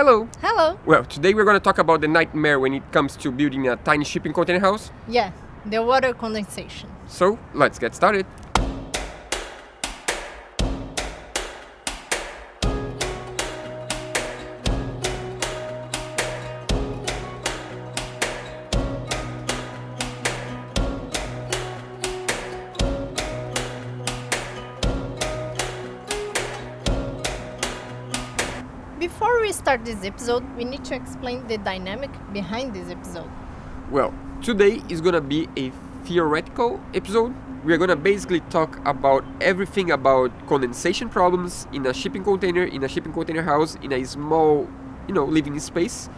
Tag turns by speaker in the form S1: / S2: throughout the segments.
S1: Hello.
S2: Hello.
S1: Well, today we're going to talk about the nightmare when it comes to building a tiny shipping container house.
S2: Yeah, the water condensation.
S1: So, let's get started.
S2: Start this episode, we need to explain the dynamic behind this episode.
S1: Well, today is to be a theoretical episode. We're going to basically talk about everything about condensation problems in a shipping container, in a shipping container house, in a small, you know, living space.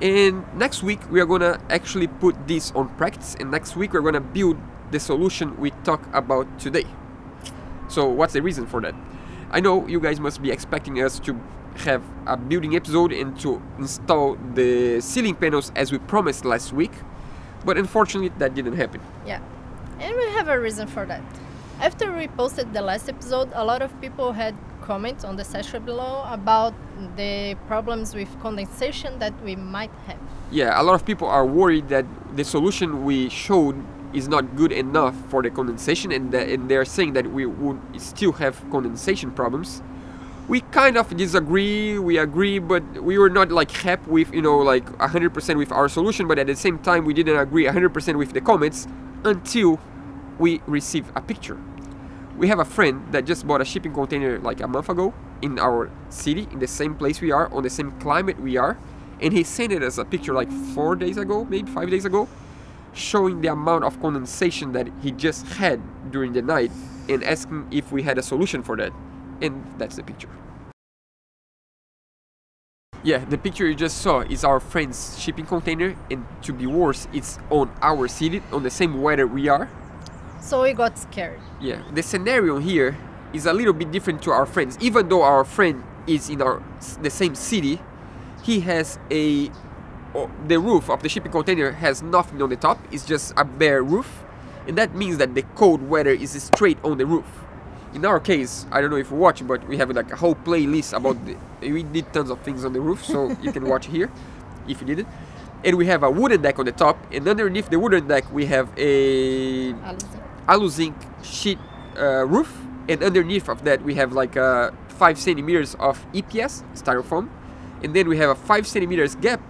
S1: And next week we are to actually put this on practice and next week we're to build the solution we talk about today. So, what's the reason for that? I know you guys must be expecting us to have a building episode and to install the ceiling panels as we promised last week, but unfortunately that didn't happen.
S2: Yeah, and we have a reason for that. After we posted the last episode, a lot of people had comments on the section below about the problems with condensation that we might have.
S1: Yeah, a lot of people are worried that the solution we showed is not good enough for the condensation and, that, and they're saying that we would still have condensation problems we kind of disagree we agree but we were not like happy with you know like 100% with our solution but at the same time we didn't agree 100% with the comments until we received a picture. We have a friend that just bought a shipping container like a month ago in our city in the same place we are on the same climate we are and he sent us a picture like four days ago maybe five days ago showing the amount of condensation that he just had during the night and asking if we had a solution for that and that's the picture. Yeah, the picture you just saw is our friend's shipping container, and to be worse, it's on our city, on the same weather we are.
S2: So we got scared.
S1: Yeah, the scenario here is a little bit different to our friends. Even though our friend is in our the same city, he has a oh, the roof of the shipping container has nothing on the top. It's just a bare roof, and that means that the cold weather is straight on the roof in our case, I don't know if you watch, but we have like a whole playlist about the, we did tons of things on the roof, so you can watch here if you did it. And we have a wooden deck on the top, and underneath the wooden deck we have a aluzinc sheet uh, roof, and underneath of that we have like a five centimeters of EPS styrofoam, and then we have a five centimeters gap,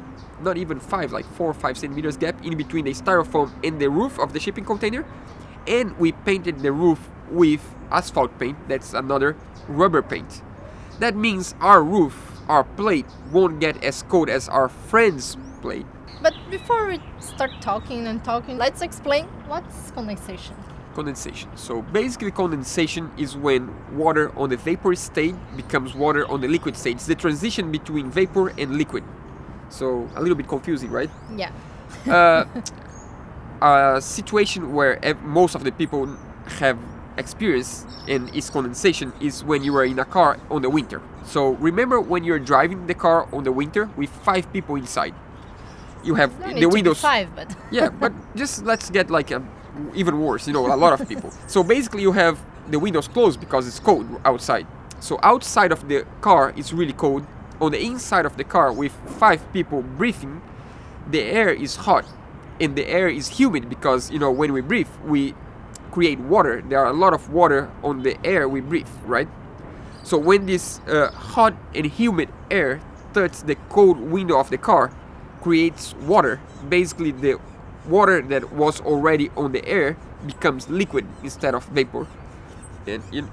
S1: not even five, like four or five centimeters gap in between the styrofoam and the roof of the shipping container, and we painted the roof with asphalt paint, that's another rubber paint. That means our roof, our plate, won't get as cold as our friend's plate.
S2: But before we start talking and talking, let's explain what's condensation.
S1: Condensation. So basically, condensation is when water on the vapor state becomes water on the liquid state. It's the transition between vapor and liquid. So a little bit confusing, right?
S2: Yeah.
S1: uh, a situation where most of the people have experience in its condensation is when you are in a car on the winter. So remember when you're driving the car on the winter with five people inside. You have
S2: no
S1: the windows.
S2: five, but
S1: yeah, but just let's get like a, even worse. You know, a lot of people. So basically, you have the windows closed because it's cold outside. So outside of the car it's really cold. On the inside of the car with five people breathing, the air is hot and the air is humid because you know when we breathe we create water. There are a lot of water on the air we breathe, right? So when this uh, hot and humid air touches the cold window of the car, creates water. Basically, the water that was already on the air becomes liquid instead of vapor. And you,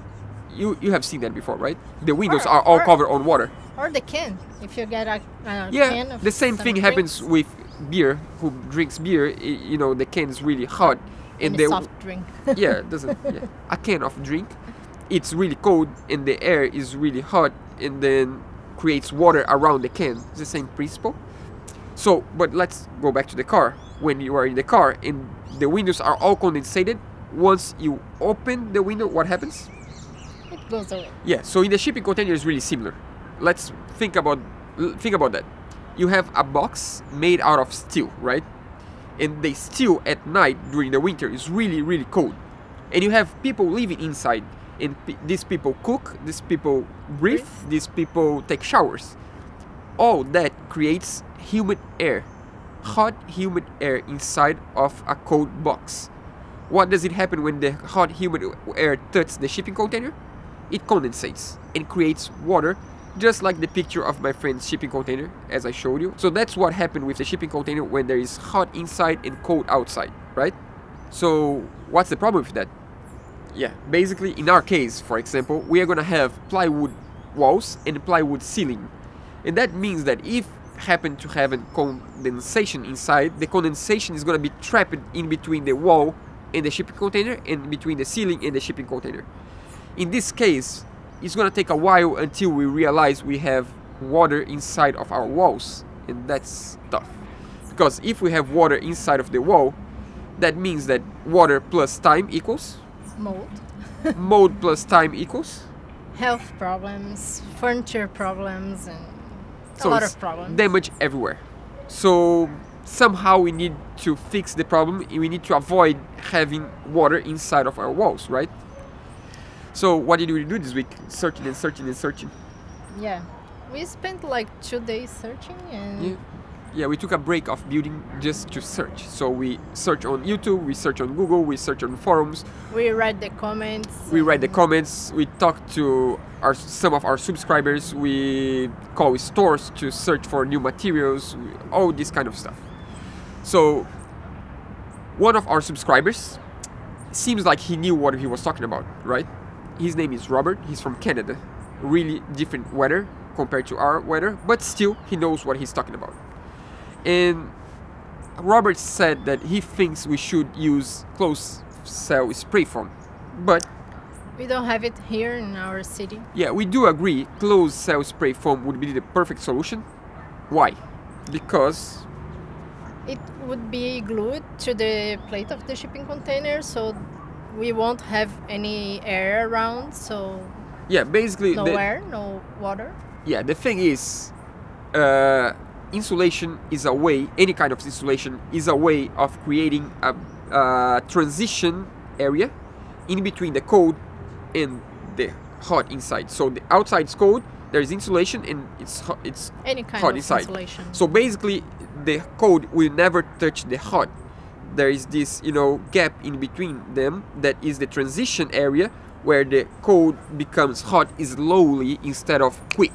S1: you, you have seen that before, right? The windows
S2: or,
S1: are all
S2: or,
S1: covered on water.
S2: Or the can. If you get a, a
S1: yeah,
S2: can of
S1: the same thing
S2: drinks.
S1: happens with beer. Who drinks beer? You know, the can is really hot
S2: and
S1: the
S2: soft drink.
S1: yeah, it doesn't. Yeah. A can of drink, it's really cold and the air is really hot, and then creates water around the can. It's the same principle. So, but let's go back to the car. When you are in the car and the windows are all condensated, once you open the window, what happens?
S2: It goes away.
S1: Yeah. So in the shipping container is really similar. Let's think about think about that. You have a box made out of steel, right? And they still at night during the winter is really really cold and you have people living inside and these people cook these people breathe these people take showers all that creates humid air, hot humid air inside of a cold box. What does it happen when the hot humid air touches the shipping container? It condensates and creates water just like the picture of my friend's shipping container as I showed you. So that's what happened with the shipping container when there is hot inside and cold outside, right? So what's the problem with that? Yeah, basically in our case, for example, we are gonna have plywood walls and plywood ceiling. And that means that if happen to have a condensation inside, the condensation is gonna be trapped in between the wall and the shipping container and between the ceiling and the shipping container. In this case, it's gonna take a while until we realize we have water inside of our walls and that's tough. Because if we have water inside of the wall, that means that water plus time equals
S2: Mold,
S1: mold plus time equals
S2: health problems, furniture problems, and
S1: so
S2: a lot of problems.
S1: damage everywhere. So somehow we need to fix the problem. and We need to avoid having water inside of our walls, right? So what did we do this week? Searching and searching and searching.
S2: yeah, we spent like two days searching, and
S1: Yeah. Yeah, we took a break of building just to search. So we search on YouTube, we search on Google, we search on forums,
S2: we read the comments.
S1: we write the comments, we talk to our some of our subscribers, we call stores to search for new materials, all this kind of stuff. So one of our subscribers seems like he knew what he was talking about, right? His name is Robert, he's from Canada. Really different weather compared to our weather, but still he knows what he's talking about. And Robert said that he thinks we should use closed cell spray foam. But
S2: We don't have it here in our city.
S1: yeah, we do agree closed cell spray foam would be the perfect solution. Why? Because
S2: It would be glued to the plate of the shipping container, so we won't have any air around. So
S1: yeah, basically
S2: no
S1: the,
S2: air, no water.
S1: yeah, the thing is uh, insulation is a way, any kind of insulation is a way of creating a, a transition area in between the cold and the hot inside. So the outside's cold, there's insulation and it's hot, it's
S2: Any kind
S1: hot
S2: of
S1: inside.
S2: insulation.
S1: So basically, the cold will never touch the hot. There is this, you know, gap in between them that is the transition area where the cold becomes hot slowly instead of quick,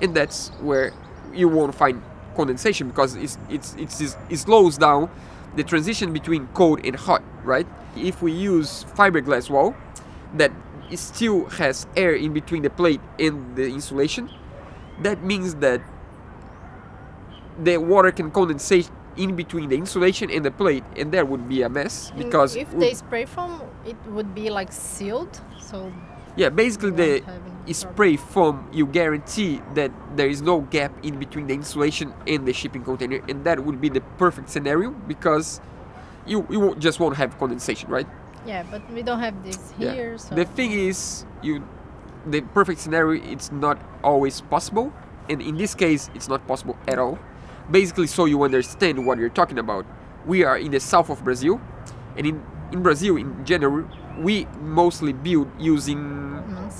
S1: and that's where you won't find condensation because it's it's, it's it slows down the transition between cold and hot, right? If we use fiberglass wall that still has air in between the plate and the insulation, that means that the water can condensate in between the insulation and the plate, and there would be a mess
S2: And
S1: because
S2: if they spray foam, it would be like sealed. So
S1: yeah, basically the
S2: won't have any
S1: spray foam you guarantee that there is no gap in between the insulation and the shipping container, and that would be the perfect scenario because you you just won't have condensation, right?
S2: yeah, but we don't have this
S1: Yeah.
S2: here. So
S1: The thing is, you the perfect scenario it's not always possible, and in this case, it's not possible at all. Basically, so you understand what you're talking about. We are in the south of Brazil, and in in Brazil in general, we mostly build using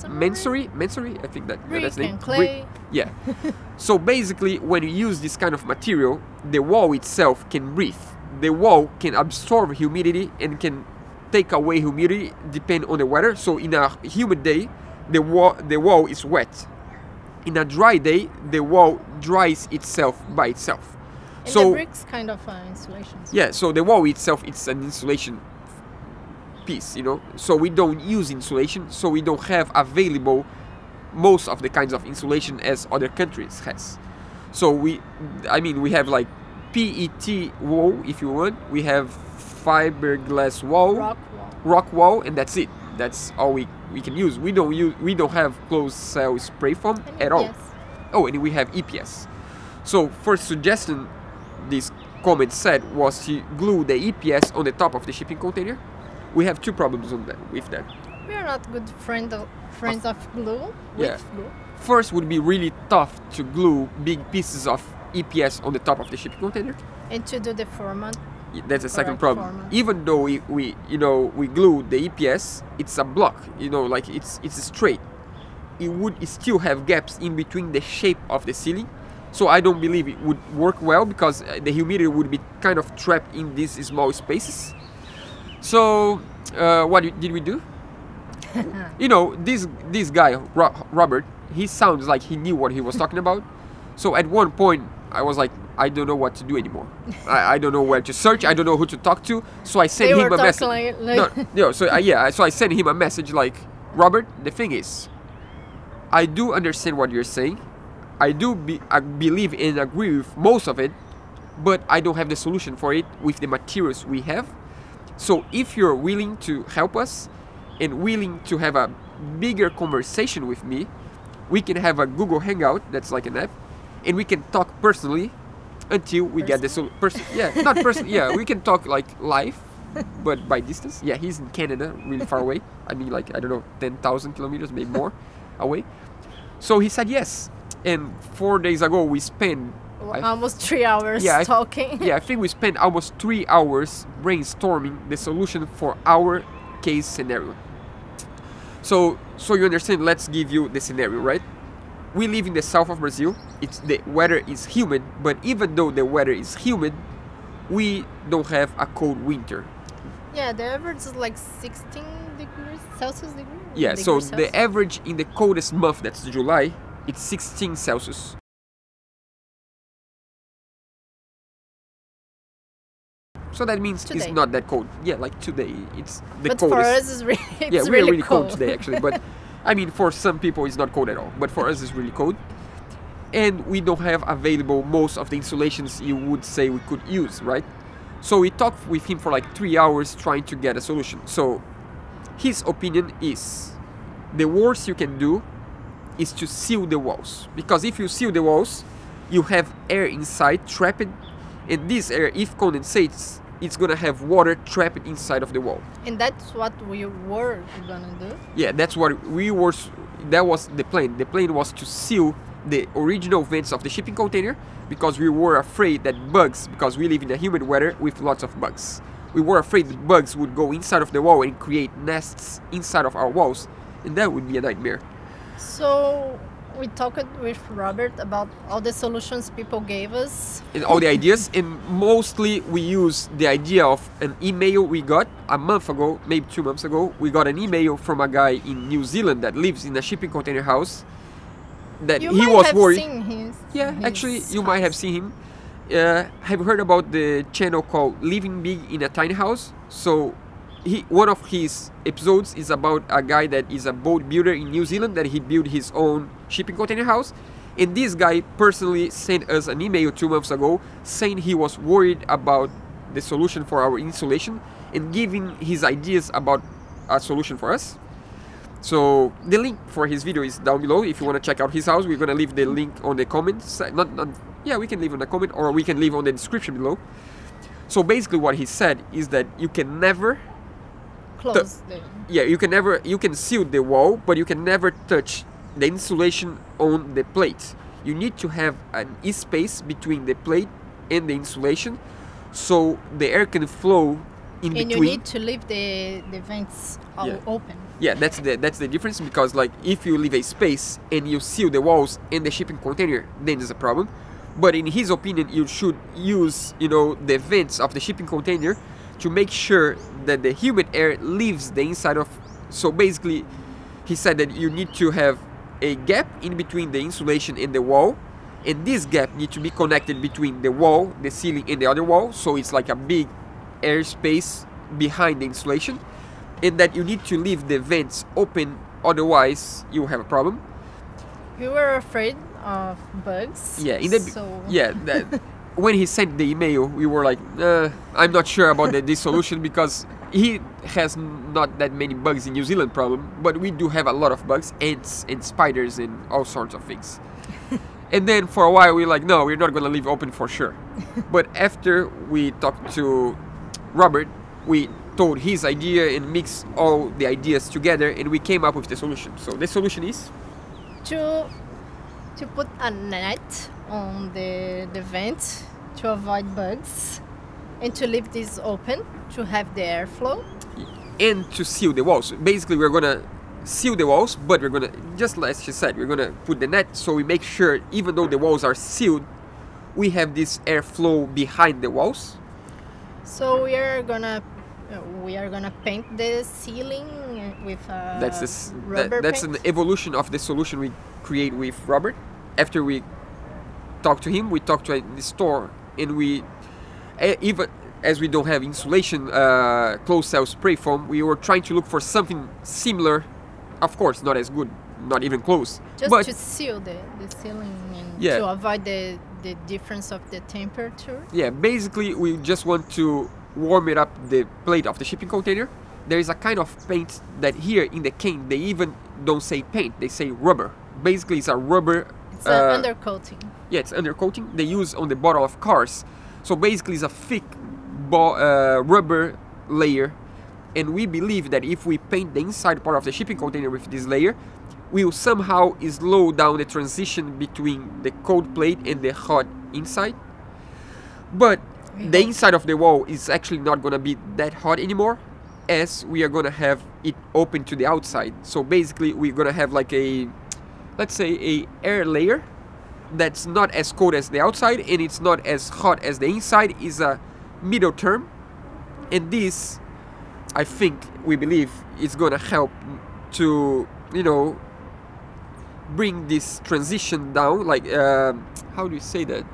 S2: Masonry?
S1: masonry. I think that yeah, that's the name. Brick- yeah. so basically, when you use this kind of material, the wall itself can breathe. The wall can absorb humidity and can take away humidity depend on the weather. So in a humid day, the wall the wall is wet. In a dry day, the wall dries itself by itself.
S2: And
S1: so
S2: the bricks kind of uh, insulation.
S1: yeah, so the wall itself it's an insulation piece, you know. So we don't use insulation, so we don't have available most of the kinds of insulation as other countries has. So we, I mean, we have like PET wall if you want. We have fiberglass wall,
S2: Rock wall.
S1: rock wall, and that's it. That's all we, we can use. We don't use we don't have closed cell spray foam
S2: And
S1: at all. Oh, and we have EPS. So first suggestion this comment said was to glue the EPS on the top of the shipping container. We have two problems on that with that.
S2: We are not good friend of, friends of glue.
S1: Yeah.
S2: With glue.
S1: First would be really tough to glue big pieces of EPS on the top of the shipping container.
S2: And to do the format.
S1: That's the second problem. Even though we, we you know we glue the EPS, it's a block. You know, like it's it's straight. It would still have gaps in between the shape of the ceiling So I don't believe it would work well because uh, the humidity would be kind of trapped in these small spaces. So uh, what did we do? you know, this this guy Robert, he sounds like he knew what he was talking about. So at one point, I was like, I don't know what to do anymore. I, I don't know where to search. I don't know who to talk to. So I sent him a message.
S2: like-
S1: no, no. So uh, I, yeah, so I sent him a message like, Robert, the thing is, I do understand what you're saying. I do be, I believe and agree with most of it, but I don't have the solution for it with the materials we have. So if you're willing to help us and willing to have a bigger conversation with me, we can have a Google Hangout that's like an app, and we can talk personally until we get the solution. Person, yeah, not person. Yeah, we can talk like live, but by distance. Yeah, he's in Canada, really far away. I mean, like I don't know, ten thousand kilometers, maybe more away. So he said yes, and four days ago we spent. I
S2: Almost three hours
S1: Yeah, I-
S2: talking.
S1: yeah, I think we spent almost three hours brainstorming the solution for our case scenario. So, so you understand? Let's give you the scenario, right? We live in the south of Brazil. It's the weather is humid, but even though the weather is humid, we don't have a cold winter.
S2: Yeah, the average is like 16 degrees Celsius degree.
S1: Yeah, so
S2: degrees
S1: the average in the coldest month, that's July, it's 16 Celsius. So that means it's not that cold. Yeah, like today, it's the
S2: but
S1: coldest.
S2: for us, it's really, it's
S1: yeah, we're
S2: really,
S1: really
S2: cold.
S1: cold today actually. But I mean, for some people it's not cold at all. But for us it's really cold, and we don't have available most of the insulations you would say we could use, right? So we talked with him for like three hours trying to get a solution. So his opinion is the worst you can do is to seal the walls because if you seal the walls, you have air inside trapped, and this air, if condensates, it's gonna have water trapped inside of the wall.
S2: And that's what we were gonna do.
S1: Yeah, that's what we were. That was the plan. The plan was to seal the original vents of the shipping container because we were afraid that bugs, because we live in a humid weather with lots of bugs, we were afraid that bugs would go inside of the wall and create nests inside of our walls, and that would be a nightmare.
S2: So we talked with Robert about all the solutions people gave us.
S1: and all the ideas and mostly we use the idea of an email we got a month ago maybe two months ago. We got an email from a guy in new zealand that lives in a shipping container house that
S2: You
S1: he
S2: might
S1: was
S2: have
S1: worried.
S2: seen his,
S1: yeah
S2: his
S1: actually you might have seen him. Uh, have you heard about the channel called living big in a tiny house? So he one of his episodes is about a guy that is a boat builder in new zealand that he built his own shipping container house and this guy personally sent us an email two months ago saying he was worried about the solution for our insulation and giving his ideas about a solution for us so the link for his video is down below. If you want to check out his house, we're gonna leave the link on the comments. Not, not yeah, we can leave on the comment or we can leave on the description below. So basically, what he said is that you can never,
S2: close the
S1: yeah, you can never, you can seal the wall, but you can never touch the insulation on the plate. You need to have an e space between the plate and the insulation, so the air can flow in
S2: and you need to leave the the vents all
S1: Yeah.
S2: open.
S1: Yeah, that's the that's the difference because like if you leave a space and you seal the walls and the shipping container, then there's a problem. But in his opinion, you should use you know the vents of the shipping container to make sure that the humid air leaves the inside of. So basically, he said that you need to have a gap in between the insulation and the wall, and this gap needs to be connected between the wall, the ceiling, and the other wall. So it's like a big airspace behind the insulation and that you need to leave the vents open otherwise you will have a problem
S2: We were afraid of bugs.
S1: yeah in the
S2: so
S1: yeah that, when he sent the email we were like uh, i'm not sure about the, this solution because he has not that many bugs in new zealand problem but we do have a lot of bugs ants and spiders and all sorts of things. And then for a while we are like no we're not going to leave open for sure. But after we talked to robert we told his idea and mixed all the ideas together and we came up with the solution. So the solution is?
S2: To to put a net on the the vent to avoid bugs and to leave this open to have the airflow.
S1: and to seal the walls. Basically, we're gonna seal the walls, but we're gonna just as she said, we're gonna put the net so we make sure even though the walls are sealed, we have this airflow behind the walls.
S2: So we are gonna uh, we are gonna paint the ceiling with uh,
S1: that's this,
S2: rubber
S1: that, that's
S2: paint.
S1: an evolution of the solution we create with Robert. After we talk to him, we talk to the store, and we eh, even as we don't have insulation uh, closed cell spray foam, we were trying to look for something similar. Of course, not as good, not even close.
S2: just
S1: but
S2: to seal the, the ceiling and
S1: Yeah.
S2: to avoid the, the difference of the temperature.
S1: yeah, basically we just want to warm it up the plate of the shipping container. There is a kind of paint that here in the can they even don't say paint, they say rubber. Basically, it's a rubber.
S2: It's
S1: uh,
S2: an undercoating.
S1: Yeah, it's undercoating they use on the bottom of cars. So basically, it's a thick uh, rubber layer, and we believe that if we paint the inside part of the shipping container with this layer, we will somehow slow down the transition between the cold plate and the hot inside. But the inside of the wall is actually not gonna be that hot anymore, as we are gonna have it open to the outside. So basically, we're gonna have like a, let's say, a air layer that's not as cold as the outside and it's not as hot as the inside is a middle term. And this i think we believe is going to help to you know bring this transition down like um how do you say that?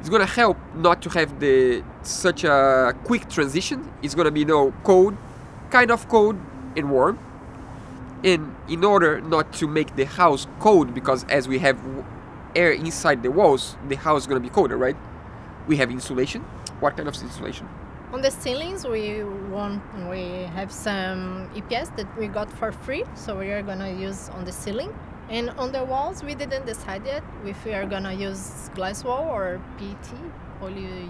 S1: It's going to help not to have the such a quick transition. It's going to be you know cold kind of cold and warm. And in order not to make the house cold because as we have air inside the walls the house is going to be colder right we have insulation what kind of insulation
S2: On the ceilings, we want we have some EPS that we got for free, so we are gonna use on the ceiling. And on the walls, we didn't decide yet if we are gonna use glass wall or PET. Poly,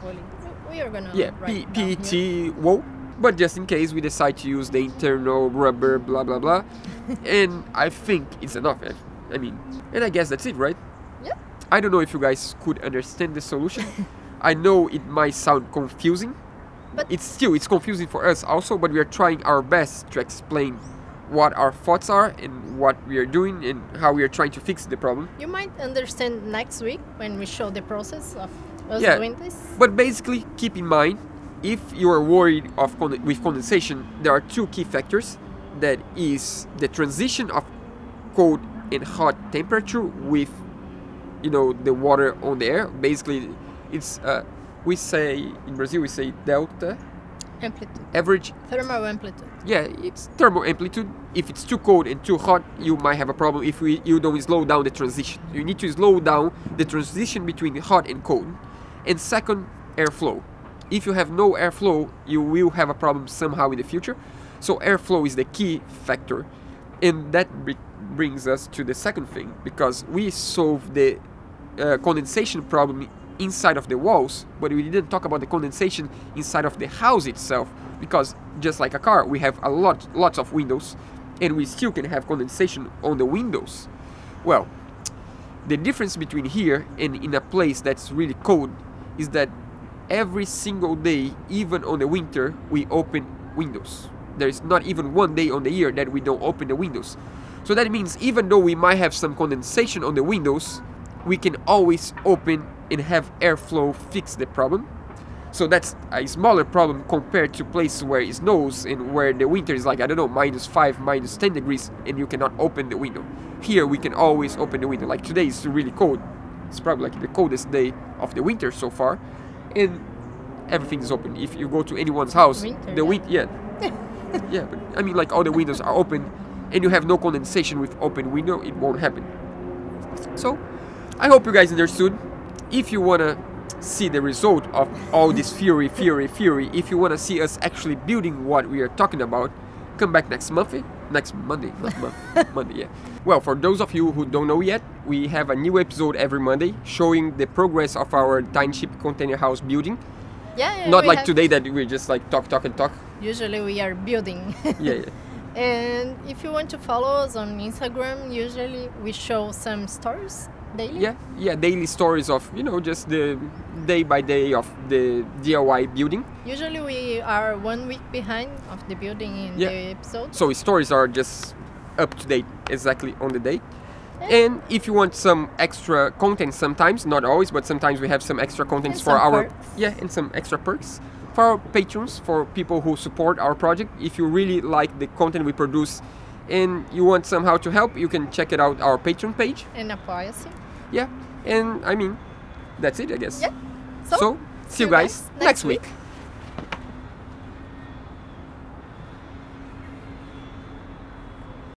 S2: poly. We are gonna
S1: yeah
S2: write
S1: P- PET wall but just in case we decide to use the internal rubber blah blah blah and I think it's enough eh? I mean and I guess that's it right
S2: Yeah.
S1: I don't know if you guys could understand the solution I know it might sound confusing
S2: But-
S1: it's still it's confusing for us also but we are trying our best to explain what our thoughts are and what we are doing and how we are trying to fix the problem
S2: You might understand next week when we show the process of us
S1: Yeah.
S2: doing this.
S1: But basically, keep in mind, if you are worried of con- with condensation, there are two key factors. That is the transition of cold and hot temperature with, you know, the water on the air. Basically, it's uh, we say in Brazil we say delta
S2: Amplitude,
S1: average.
S2: thermal amplitude.
S1: Yeah, it's thermal amplitude. If it's too cold and too hot, you might have a problem. If we you don't slow down the transition, you need to slow down the transition between hot and cold. And second, airflow. If you have no airflow, you will have a problem somehow in the future. So airflow is the key factor, and that brings us to the second thing because we solve the uh, condensation problem inside of the walls, but we didn't talk about the condensation inside of the house itself because just like a car, we have a lot lots of windows and we still can have condensation on the windows. Well, the difference between here and in a place that's really cold is that every single day, even on the winter, we open windows. There is not even one day on the year that we don't open the windows. So that means even though we might have some condensation on the windows, we can always open and have airflow fix the problem. So that's a smaller problem compared to places where it snows and where the winter is like I don't know minus five, minus ten degrees, and you cannot open the window. Here we can always open the window. Like today is really cold. It's probably like the coldest day of the winter so far, and everything is open. If you go to anyone's house,
S2: Winter,
S1: the
S2: yeah.
S1: wind yeah, yeah. But I mean like all the windows are open, and you have no condensation with open window. It won't happen. So, I hope you guys understood. If you wanna see the result of all this theory, theory, theory, if you wanna see us actually building what we are talking about, come back next month. eh? Next Monday, not month, Monday, yeah. Well, for those of you who don't know yet, we have a new episode every Monday showing the progress of our tiny ship container house building.
S2: Yeah, yeah,
S1: Not like today that we just like talk, talk, and talk.
S2: Usually we are building.
S1: Yeah, yeah.
S2: And if you want to follow us on Instagram, usually we show some stories daily.
S1: yeah yeah daily stories of you know just the day by day of the DIY building.
S2: Usually we are one week behind of the building in
S1: Yeah.
S2: the episode.
S1: So stories are just up to date exactly on the day. And if you want some extra content sometimes, not always, but sometimes we have some extra contents
S2: And
S1: for
S2: some
S1: our
S2: perks.
S1: yeah, and some extra perks for our patrons, for people who support our project. If you really like the content we produce and you want somehow to help, you can check it out our Patreon page.
S2: And apoia-se.
S1: Yeah. And I mean, that's it, I guess.
S2: Yeah.
S1: So, see you guys next week.